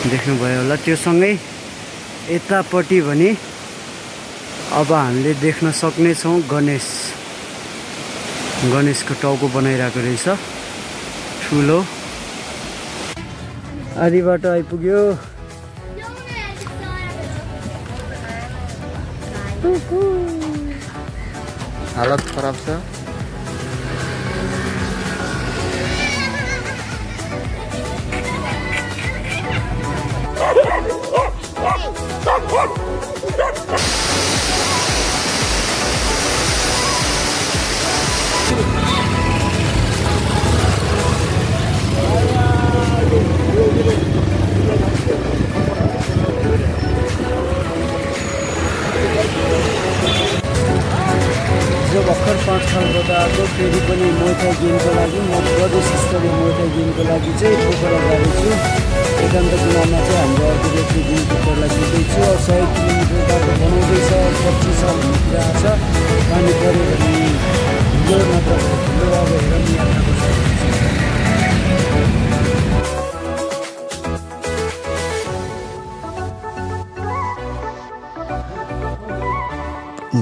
देख्नुभयो होला। त्योसँगै यतापट्टि भने अब हामीले देख्न सक्नेछौँ गणेश। गणेशको टाउको बनाइरहेको रहेछ। ठुलो। आधी बाटो आइपुग्यो। हालत खराब छ।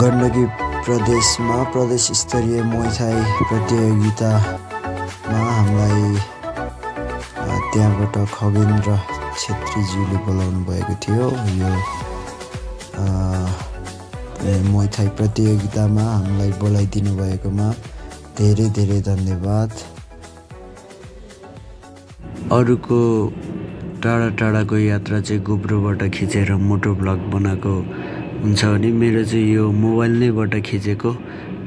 गण्डकी प्रदेशमा प्रदेश स्तरीय मोइथाई प्रतियोगितामा हामीलाई त्यहाँबाट खगेन्द्र छेत्रीज्यूले बोलाउनु भएको थियो। यो मोइथाई प्रतियोगितामा हामीलाई बोलाइदिनु भएकोमा धेरै धेरै धन्यवाद। अरूको टाढा टाढाको यात्रा चाहिँ गोब्रोबाट खिचेर मोटो ब्लग बनाएको हुन्छ भने मेरो चाहिँ यो मोबाइल नैबाट खिचेको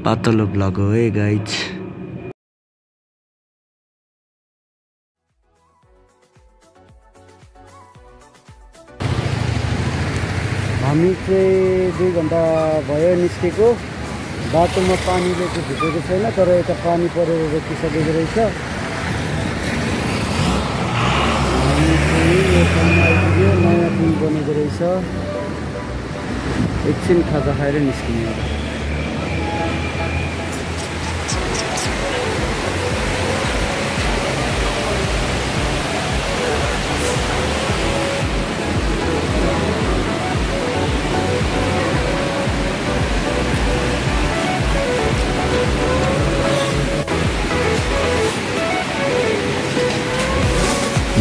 पातलो ब्लग हो है गाइज हामी चाहिँ दुई घन्टा भयो निस्केको। बाटोमा पानीले चाहिँ भिजेको छैन तर यता पानी परेर रोकिसकेको रहेछ। हामी चाहिँ यो ठाउँमा आइपुग्यो नयाँ पुल बनेको रहेछ। एकछिन खाजा खाएर निस्किने अब।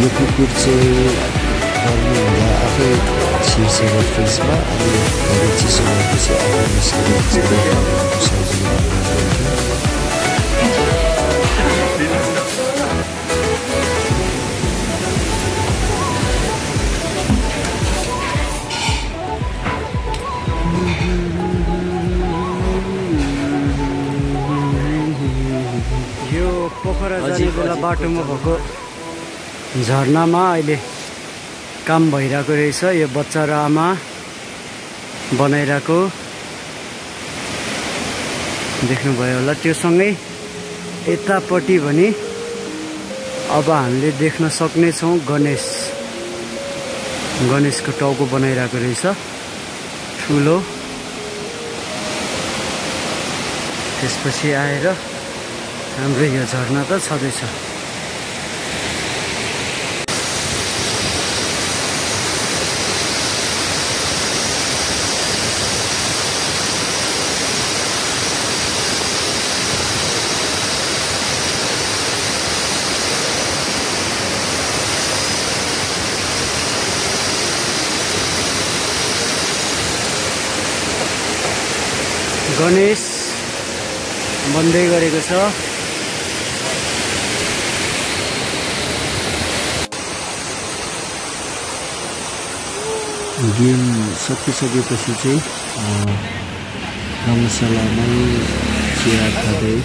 यो कुकुर चाहिँ गर्मी हुँदा आफै छिर्छ फ्रिजमा अनि धेरै चिसो भएपछि आफै भएको यो पोखरा जाने बेला बाटोमा भएको झरनामा अहिले काम भइरहेको रहेछ यो बच्चा र आमा बनाइरहेको। देख्नुभयो होला त्योसँगै यतापट्टि भने अब हामीले देख्न सक्नेछौँ गणेश। गणेशको टाउको बनाइरहेको रहेछ। ठुलो। त्यसपछि आएर हाम्रो यो झरना त छँदैछ। गणेश बन्दै गरेको छ। गेम सकिसकेपछि चाहिँ रङ्गशालामै चिया खाँदै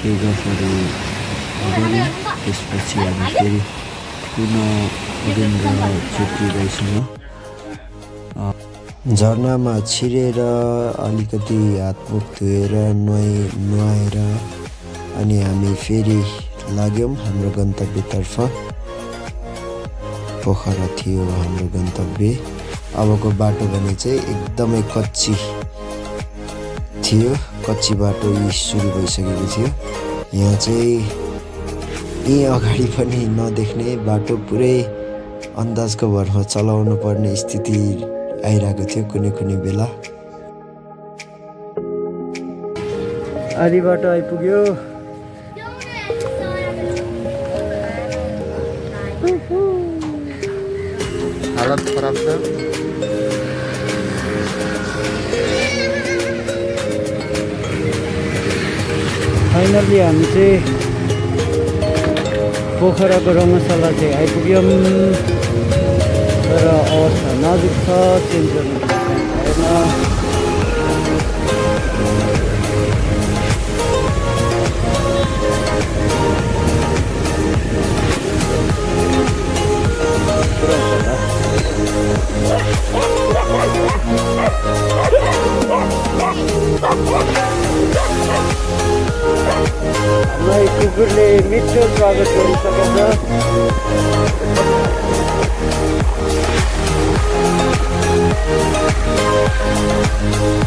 केही गफहरू गऱ्यौँ। त्यसपछि हामी फेरि पुनः उदेन्द्र छेत्री दाईसँग झरनामा छिरेर अलिकति हातमुख धोएर नुहाइ नुहाएर अनि हामी फेरि लाग्यौँ हाम्रो गन्तव्यतर्फ। पोखरा थियो हाम्रो गन्तव्य। अबको बाटो भने चाहिँ एकदमै कच्ची थियो। कच्ची बाटो सुरु भइसकेको थियो। यहाँ चाहिँ यहीँ अगाडि पनि नदेख्ने बाटो पुरै अन्दाजको भरमा चलाउनु पर्ने स्थिति आइरहेको थियो कुनै कुनै बेला। आधी बाटो आइपुग्यो। हालत खराब छ। फाइनल्ली हामी चाहिँ पोखराको रङ्गशाला चाहिँ आइपुग्यौँ। तर अवस्था नाजुक छ चेन्ज गर्नु भएन हामीलाई कुकुरले मिठो स्वागत गरिसकेको छ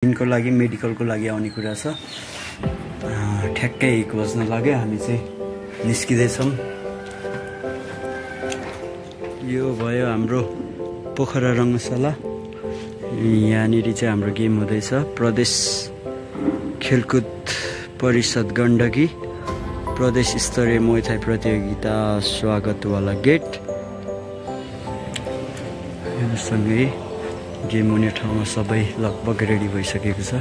दिनको लागि मेडिकलको लागि आउने कुरा छ। ठ्याक्कै एक बज्न लाग्यो। हामी चाहिँ निस्किँदैछौँ। यो भयो हाम्रो पोखरा रङ्गशाला। यहाँनिर चाहिँ हाम्रो गेम हुँदैछ। प्रदेश खेलकुद परिषद गण्डकी। प्रदेश स्तरीय मोइथाई प्रतियोगिता स्वागतवाला गेट। सँगै गेम हुने ठाउँमा सबै लगभग रेडी भइसकेको छ।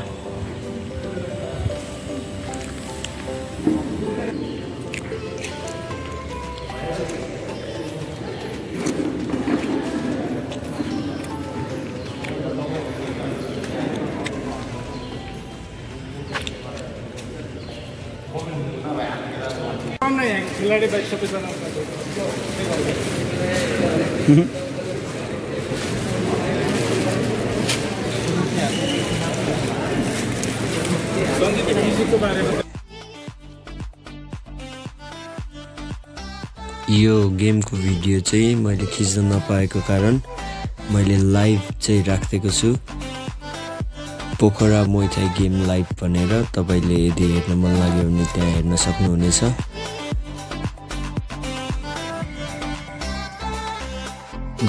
खेलाडी बाहेक सबैजना यो गेमको भिडियो चाहिँ मैले खिच्न नपाएको कारण मैले लाइभ चाहिँ राखिदिएको छु। पोखरा मोइथाई गेम लाइभ भनेर तपाईँले यदि हेर्न मन लाग्यो भने त्यहाँ हेर्न सक्नुहुनेछ।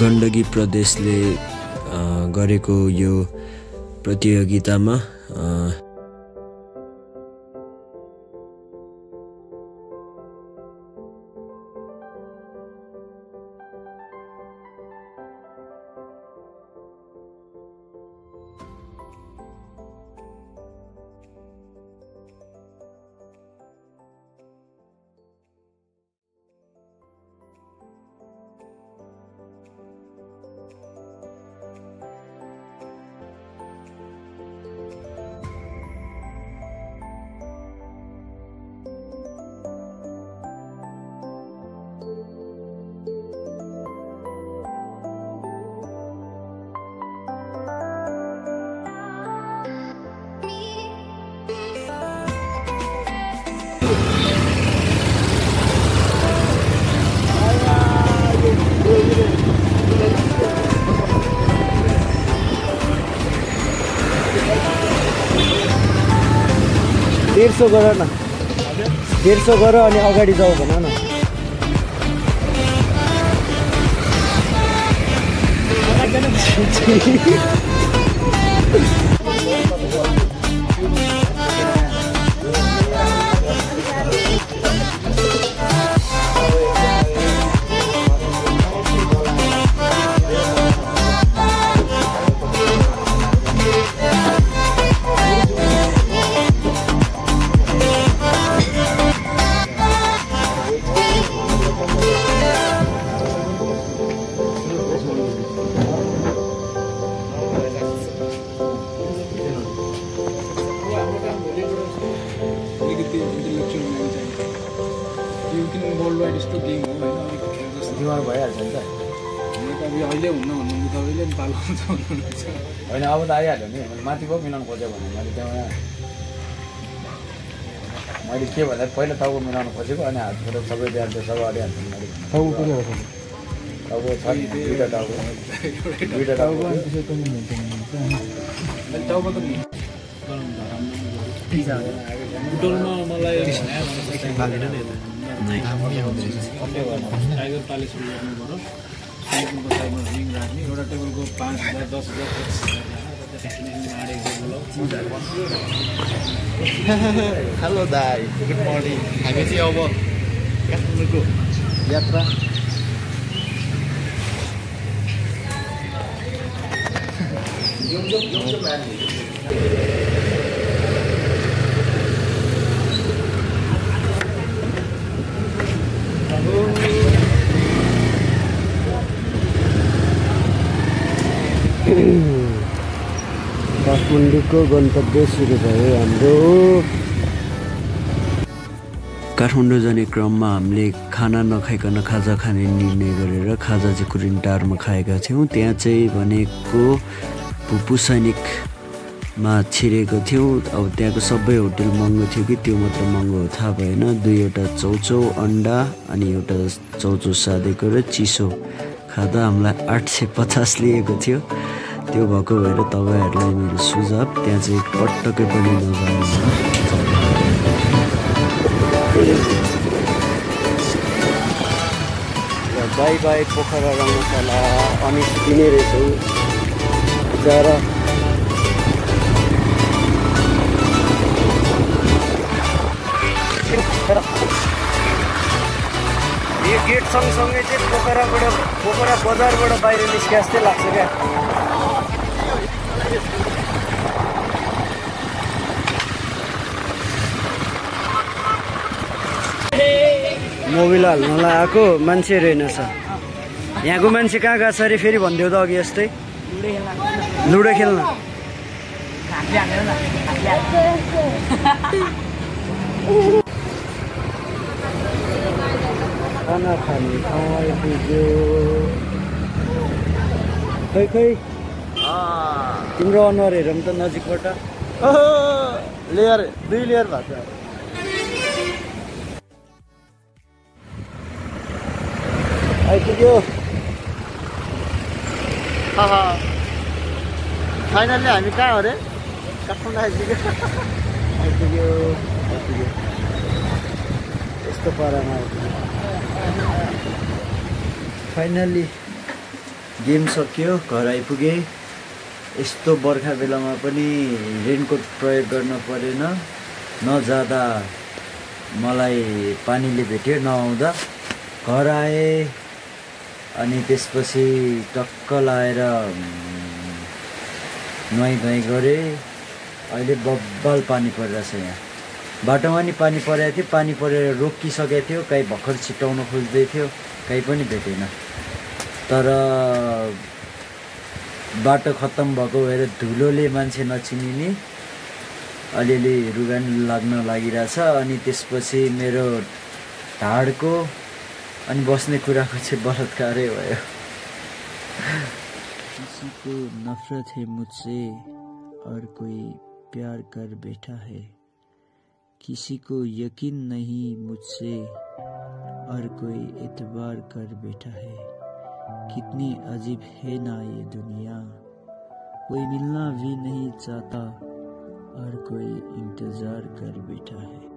गण्डकी प्रदेशले गरेको यो प्रतियोगितामा डेढ सौ गर न। डेढ सौ गर अनि अगाडि जाऊ भन न। चाहिन्छ यो किन वर्ल्ड वाइड यस्तो गेम हो होइन अलिक खेल जस्तो बिमार भइहाल्छ नि त। अब यो अहिले हुन्न भन्नु तपाईँले पनि पालो हुन्छ भन्नुहुन्छ। होइन अब त आइहाल्यो नि। मैले माथि पो मिलाउनु खोजेँ भने मैले त्यहाँ मैले के भन्दा पहिला टाउको मिलाउनु खोजेको अनि हातबाट सबै बिहान सबै अडिहाल्छ नि मैले टाउको टाउको छ नि, दुईवटा टाउको। दुईवटा टाउको मैले टाउको। त। बुटोलमा मलाई टाइगर गर्नु पऱ्यो रिङ राख्ने एउटा टेबलको पाँच हजार दस हजार हेलो दाई गुड मर्निङ हामी चाहिँ अब काठमाडौँको यात्रा काठमाडौँको गन्तव्य सुरु भयो हाम्रो। काठमाडौँ जाने क्रममा हामीले खाना नखाइकन खाजा खाने निर्णय गरेर खाजा चाहिँ कुरिन्टारमा खाएका थियौँ। त्यहाँ चाहिँ भनेको भुपु सैनिकमा छिरेको थियौँ। अब त्यहाँको सबै होटल महँगो थियो कि त्यो मात्र महँगो थाहा भएन। दुईवटा चौचौ अन्डा अनि एउटा चौचौ सादेको र चिसो खाँदा हामीलाई आठ सय पचास लिएको थियो। त्यो भएको भएर तपाईँहरूलाई मेरो सुझाव त्यहाँ चाहिँ पटक्कै पनि नजानु बाई बाई पोखरा रङ्गशाला अनि दिने रहेछौँ। जरा गेट सँगसँगै चाहिँ पोखराबाट पोखरा बजारबाट बाहिर निस्के जस्तै लाग्छ क्या। मोबिल हाल्नलाई आएको मान्छे रहेनछ यहाँको मान्छे कहाँ गएको छ अरे फेरि भनिदेऊ त अघि जस्तै लुडो खेल्न। खाना खाने आइपुग्यो खै खै। तिम्रो अनुहार हेरौँ त नजिकबाट। लेयर दुई लेयर भएको आइपुग्यो फाइनल्ली हामी कहाँ हो अरे काठमाडौँ आइपुग्यो आइपुग्यो आइपुग्यो यस्तो पारामा आइपुग्यो फाइनल्ली गेम सकियो घर आइपुगेँ यस्तो बर्खा बेलामा पनि रेनकोट प्रयोग गर्न परेन नजाँदा मलाई पानीले भेट्यो नआउँदा घर आएँ अनि त्यसपछि टक्क लाएर नुहाइ धुवाइ गरेँ। अहिले बब्बल पानी परिरहेछ यहाँ। बाटोमा नि पानी परेको थियो। पानी परेर रोकिसकेको थियो। कहीँ भर्खर छिटाउन खोज्दै थियो। कहीँ पनि भेटेन। तर बाटो खत्तम भएको भएर धुलोले मान्छे नचिनिने अलिअलि रुगान लाग्न लागिरहेछ। अनि त्यसपछि मेरो ढाडको अनि बस्ने कुराको चाहिँ बलात्कारै भयो किसी को नफरत है मुझसे और कोई प्यार कर बैठा है किसी को यकीन नहीं मुझसे और कोई एतबार कर बैठा है कितनी अजीब है ना ये दुनिया कोई मिलना भी नहीं चाहता और कोई इंतज़ार कर बैठा है